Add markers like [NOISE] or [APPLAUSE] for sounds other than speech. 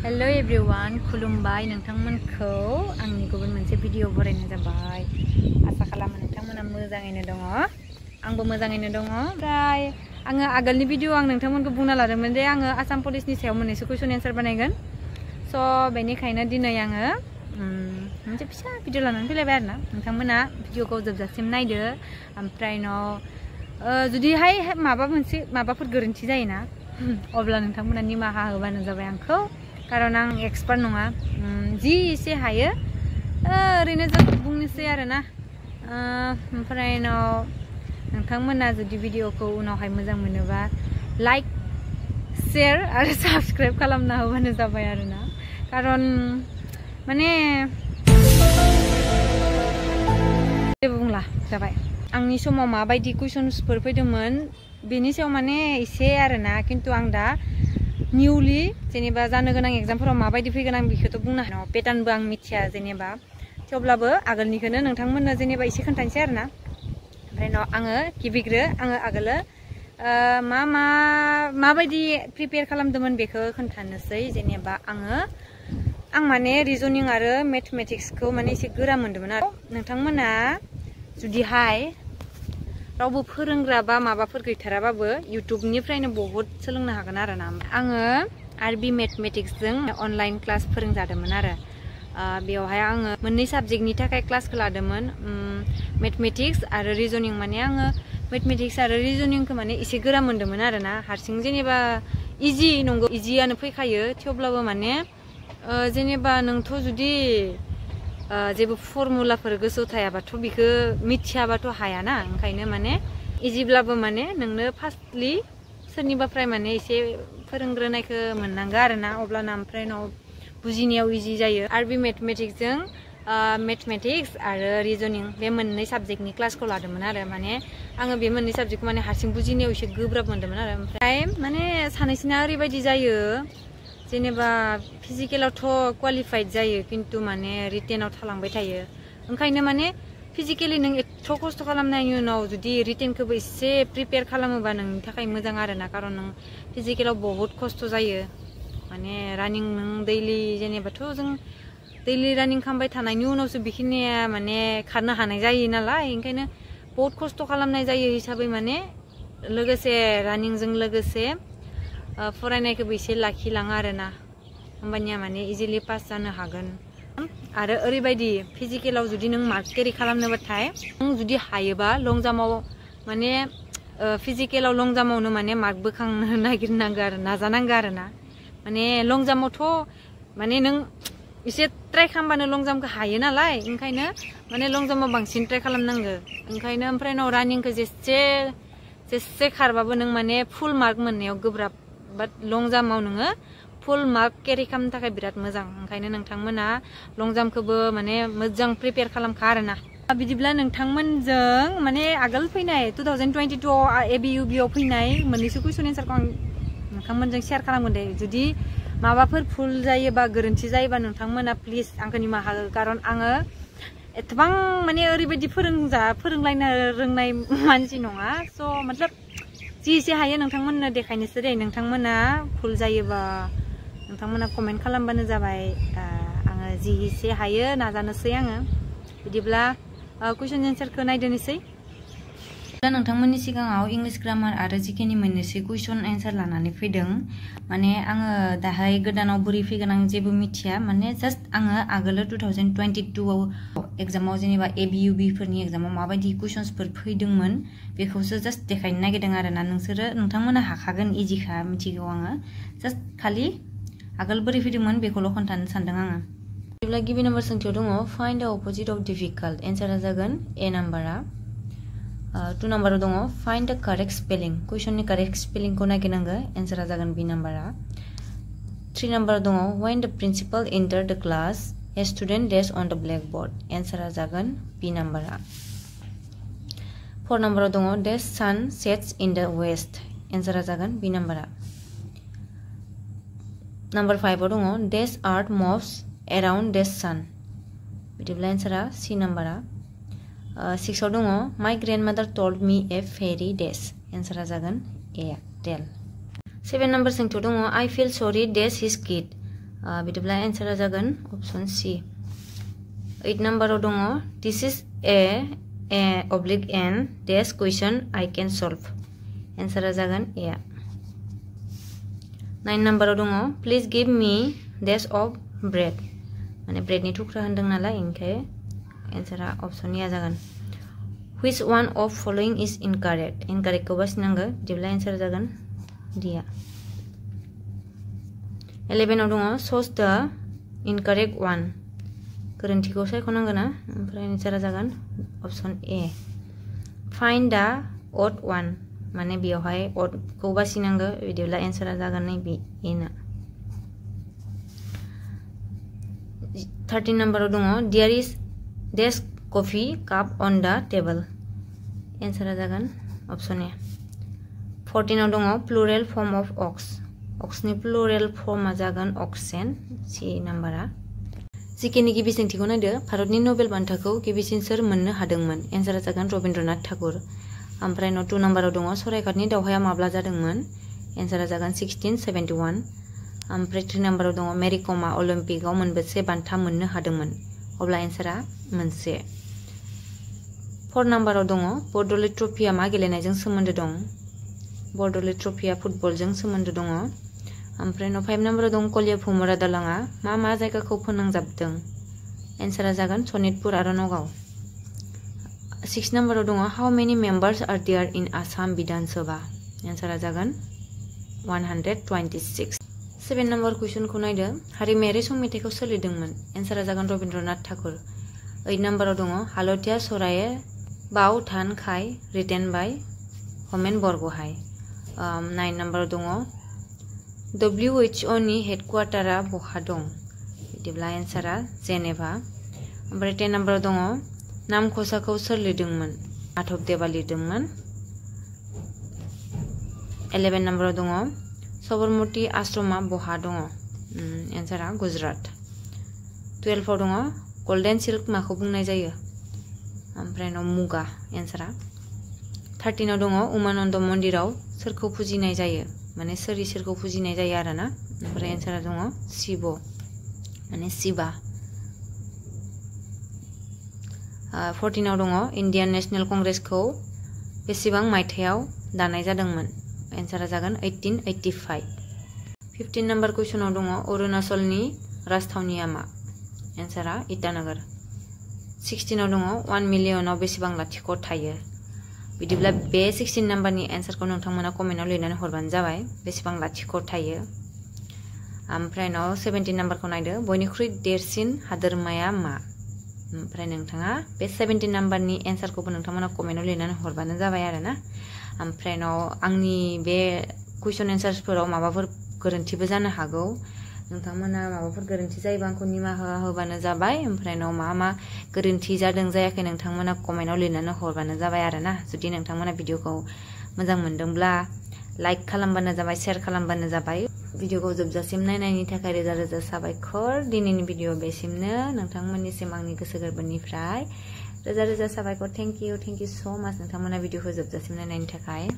Hello' everyone खुलुमबाय नोंथांमोनखौ आंनि गुबुन मोनसे भिडिअ बरायनाय जाबाय आसा खालामो नोंथांमोना मोजाङैनो दङ आंबो मोजाङैनो दङ ओमफ्राय आङो आगोलनि भिडिअ आं नोंथांमोनखौ बुंना लादोंमोन जे आङो आसाम पुलिसनि सायाव मोननैसो कुइसन एन्सार बानायगोन स' बेनिखायनो दिनै आङो मोनसे फिसा भिडिअ लानानै फैलायबाय आरोना नोंथांमोना भिडिअखौ जोबजासिम नायदो ओमफ्राय उनाव जुदिहाय माबा मोनसे माबाफोर गोरोन्थि जायोना अब्ला नोंथांमोना निमाहा होबानो जाबाय आंखौ खारन आं एक्सपार्ट नङा जि एसे हायो ओरैनो जों बुंनोसै आरोना ओमफ्राय उनाव नोंथांमोना जुदि भिडिअखौ उनावहाय मोजां मोनोबा लाइक शेयार [LAUGHS] आरो साबस्क्राइब खालामना होबानो जाबाय आरोना खारन माने जेबो बुंला जाबाय आंनि समाव माबायदि कुइसन्सफोर फैदोंमोन बेनि सायाव माने एसे आरोना खिन्थु आं दा निउलि जेनेबा जानो गोनां एग्जामफोराव माबायदि फैगोन आं बेखौथ' बुंनो हाया पेटार्नबो आं मिथिया जेनेबा थेवब्लाबो आगोलनिखौनो नोंथांमोननो जेनेबा एसे खोन्थानोसै आरोना ओमफ्राय उनाव आङो गिबिग्रो आङो आगोलो मा मा माबायदि प्रिपेयार खालामदोंमोन बेखौ खोन्थानोसै जेनेबा आङो आं माने रिजनिं आरो मेथमेटिक्सखौ माने एसे गोरा मोन्दोंमोन आरो नोंथांमोना जुदिहाय रावबो फोरोंग्रा बा माबाफोर गैथाराबाबो इउटुबनिफ्रायनो बहुद सोलोंनो हागोन आरो ना आङो आर बि मेथमेटिक्सजों अनलाइन क्लास फोरोंजादोंमोन आरो। बेवहाय आङो मोननै साबजेक्टनि थाखाय क्लासखौ लादोंमोन मेथमेटिक्स आरो रिजनिं माने आङो मेथमेटिक्स आरो रिजनिंखौ माने एसे गोरा मोन्दोंमोन आरो ना हारसिं जेनेबा इजि नंगौ इजियानो फैखायो। थेवब्लाबो माने जेनेबा नोंथ' जुदि जेबो फर्मुलाफोर गोसोआव थायाबाथ' बेखौ मिथियाबाथ' हायाना, ओंखायनो माने इजिब्लाबो माने नोंनो फार्स्टलि सोरनिबाफ्राय माने एसे फोरोंग्रोनायखौ मोननांगौ आरोना, अब्लाना ओमफ्राय उनाव बुजिनायाव इजि जायो। आर बि मेथमेटिक्सजों मेथमेटिक्स आरो रिजनिं बे मोननै साबजेक्टनि क्लासखौ लादोंमोन आरो। माने आङो बे मोननै साबजेक्टखौ माने हारसिं बुजिनायाव एसे गोब्राब मोन्दोंमोन आरो। ओमफ्राय माने सानैसिना ओरैबायदि जायो जेनेबा फिजिकेलावथ' क्वालिफाइड जायो खिन्थु माने रिटेनाव थालांबाय थायो। ओंखायनो माने फिजिकेलि नों एथ' खस्थ' खालामनायनि उनाव जुदि रिटेनखौबो एसे प्रिपेयार खालामोबा नोंनि थाखाय मोजां आरोना खारन नों फिजिकेलाव बहुद खस्थ' जायो। माने रानिं नों दैलि जेनेबाथ' जों दैलि रानिं खालामबाय थानायनि उनावसो बेखिनिया माने खारनो हानाय जायो नालाय ओंखायनो बहुद खस्थ' खालामनाय जायो हिसाबै माने लोगोसे रानिंजों लोगोसे फरायनायखौबो एसे लाखिलाङो आरोना होमबानिया माने इजिलि पास जानो हागोन आरो ओरैबायदि फिजिकेलाव जुदि नों मार्क केरि खालामनोबाथाय नों जुदि हायोबा लं जाम्पआव माने फिजिकेलाव लं जाम्पआवनो माने मार्क बोखांनो नागिरनांगौ आरो नाजानांगौ आरो माने लं जाम्पआवथ' माने नों एसे ट्राइ खालामबानो लं जाम्पखौ हायो नालाय ओंखायनो माने लं जाम्पआव बांसिन ट्राइ खालामनांगौ ओंखायनो ओमफ्राय उनाव रानिंखौ जेसे जेसे खारबाबो नों माने फुल मार्क मोननायाव गोब्राब बाट लं जाम्पआव नोङो फुल मार्क केरि खालामनो थाखाय बिराद मोजां ओंखायनो नोंथांमोना लं जाम्पखौबो माने मोजां प्रिपेयार खालामखा आरोना बिदिब्ला नोंथांमोनजों माने आगोल फैनाय टु थावजेन्ड टुवेन्टि टुआव ए बि इउ बिआव फैनाय मोननैसो कुइसन एन्सारखौ आं नोंथांमोनजों शेयार खालामगोन दे जुदि माबाफोर भुल जायोबा गोरोन्थि जायोबा नोंथांमोना प्लिज आंखौ निमाहा हो खारन आङो एथबां माने ओरैबायदि फोरोंजा फोरोंलायनो रोंनाय [LAUGHS] मानसि नङा स' मतलब जि एसे हायो नोंथांमोननो देखायनोसै दे नोंथांमोना भुल जायोबा नोंथांमोना कमेन्ट खालामबानो जाबाय आङो जि एसे हायो नाजानोसै आङो बिदिब्ला कुइसन एन्सारखौ नायदोनोसै दा नोंथांमोननि सिगाङाव इंलिश ग्रामार आरो जिखिनि मोननैसो कुइसन एन्सार लानानै फैदों माने आङो दाहाय गोदानाव बोरै फैगोन आं जेबो मिथिया माने जास्ट आङो आगोलो टु थावजेन्ड टुवेन्टि टुआव एग्जामाव जेनेबा ए बि इउ बिफोरनि एग्जामाव माबायदि कुइसन्सफोर फैदोंमोन बेखौसो जास्ट देखायनो नागिरदों आरोना नोंसोरो नोंथांमोना हाखागोन इजिखा मिथिगौ आङो जास्ट खालि आगोल बोरै फैदोंमोन बेखौल' खोन्थानो सानदों आङो बिदिब्ला गिबि नाम्बार सोंथियाव दङ find the opposite of difficult एन्सारा जागोन ए नाम्बारा टु नाम्बाराव दङ फाइन्ड द कारेक्ट स्पेलिं कुइसननि कारेक्ट स्पेलिंखौ नागिरनांगौ एन्सारा जागोन बि नाम्बारा थ्रि नाम्बाराव दङ when the principal enter the class a student dash on the blackboard एन्सारा जागोन बि नाम्बारा फर नाम्बाराव दङ dash sun sets in the west एन्सारा जागोन बि नाम्बारा नाम्बार फाइभआव दङ डेस आर्ट मभ्स एराउन्ड डेस सान बिदिब्ला एन्सारा सि नाम्बारा सिक्सआव दङ माइ ग्रेन्ड मादार टल्ड मी ए फेरि डेस एन्सारा जागोन ए डेल सेभेन नाम्बार सोंथियाव दङ आइ फिल सरि डेस हिज किड बिदिब्ला एन्सारा जागोन अप्सन सि ओइट नाम्बाराव दङ this is a a oblique and this question I can solve एन्सारा जागोन ए नाइन नाम्बाराव दङ please give me this of bread माने ब्रेडनि थुख्रा होन्दों नालाय ओंखाय एन्सारा अप्सन इया जागोन one of following is incorrect? Incorrect को बासिनांगो बिदिब्ला एन्सार जागोन डिया इलेभेनाव दङ सस द इनकारेक्ट वान गोरोन्थिखौ सायख'नांगोन ओमफ्राय एन्सारा जागोन अप्सन ए फाइन्ड दा अड वान माने बेयावहाय अडखौ बासिनांगो बिदिब्ला एन्सारा जागोन नैबे एना थार्टिन नाम्बाराव दङ there is desk coffee cup on the table एन्सारा जागोन अप्सन ए फर्टिनाव दङ प्लुरेल फर्म अफ अक्स अक्सनि प्लुरेल फर्मा जागोन अक्सेन सि नाम्बारा जिकेनि गिबि सोंथिखौ नायदो भारतनि नबेल बान्थाखौ गिबिसिन सोर मोननो हादोंमोन एन्सारा जागोन रबीन्द्रनाथ ठाकुर ओमफ्राय न टु नाम्बाराव दङ सरायघाटनि दावहाया माब्ला जादोंमोन एन्सारा जागोन सिक्सटिन सेभेन्टि वान ओमफ्राय थ्रि नाम्बाराव दङ मेरि कमा अलिम्पिकआव मोनबेसे बान्था मोननो हादोंमोन अब्ला एन्सारा मोनसे। फर नाम्बाराव दङ बरदलै ट्रफिया मा गेलेनायजों सोमोन्दो दं? बरदलै ट्रफिया फुटबलजों सोमोन्दो दङ। ओमफ्राय न फाइभ नाम्बाराव दं कलिया दालाङा। मा मा जायगाखौ फोनांजाबदों? एन्सारा जागोन सनितपुर आरो नगाव। सिक्स नाम्बाराव दङ, how many members are there in Assam Bidhan Sabha एन्सारा जागोन one hundred twenty six seven number कुइसनखौ नायदो हारिमायारि संमेथाइखौ सोलिदोंमोन एन्सारा जागोन रबीन्द्रनाथ ठाकुर ओइट नाम्बाराव दङ हालथिया सराये बाव थान खाय रिटेन बाय हमेन बरगहाय नाइन नाम्बाराव दङ WHO नि हेडक्वार्टारा बहा दं बिदिब्ला एन्सारा जेनेभा ओमफ्राय टेन नाम्बाराव दङ नाम खसाखौ सोर लिरदोंमोन माधबदेबा लिरदोंमोन इलेभेन नाम्बाराव दङ सबरमति आश्रमा बहा दङ। एन्सारा गुजरात। टुवेल्भआव दङ गल्डेन सिल्क माखौ बुंनाय जायो। ओमफ्राय उनाव मुगा एन्सारा थार्टिनाव दङ उमानन्द मन्दिराव सोरखौ फुजिनाय जायो। माने सोर इसोरखौ फुजिनाय जायो आरो ना? ओमफ्राय एन्सारा दङ शिब, माने शिबा। फर्टिनाव दङ इण्डियान नेसनेल कंग्रेसखौ बेसेबां मायथाइयाव दानाय जादोंमोन? एन्सारा जागोन eighteen eighty five fifteen number कुइसनाव दङ, अरुणाचलनि राजथावनिया मा? एन्सारा इटानगर. सिक्सटिनाव दङ वान मिलियनाव बेसेबां लाथिख' थायो? बिदिब्ला बे सिक्सटिन नाम्बारनि एन्सारखौ नोंथांमोना कमेन्टआव लिरनानै हरबानो जाबाय, बेसेबां लाथिख' थायो? ओमफ्राय उनाव सेभेन्टिन नाम्बारखौ नायदो, बयनिख्रुइ देरसिन हादोरमाया मा? ओमफ्राय नोंथाङा बे सेभेन्टिन नाम्बारनि एन्सारखौबो नोंथांमोना कमेन्टआव लिरनानै हरबानो जाबाय आरो ना ओमफ्राय उनाव आंनि बे कुइसन एन्सार्सफोराव माबाफोर गोरोन्थिबो जानो हागौ नोंथांमोना माबाफोर गोरोन्थि जायोबा आंखौ निमाहा होबानो जाबाय ओमफ्राय उनाव मा मा गोरोन्थि जादों जायाखै नोंथांमोना कमेन्टआव लिरनानै हरबानो जाबाय आरो ना जुदि नोंथांमोना भिडिअखौ मोजां मोन्दोंब्ला लाइक खालामबानो जाबाय शेयार खालामबानो जाबाय भिडिअखौ जोबजासिम नायनायनि थाखाय रोजा रोजा साबायखर दिनैनि भिडिअ बेसिमनो नोंथांमोननिसिम आंनि गोसो गोरबोनिफ्राय रोजा रोजा साबायखर थेंक इउ थेंक इउ स' माच नोंथांमोना भिडिअखौ जोबजासिम नायनायनि थाखाय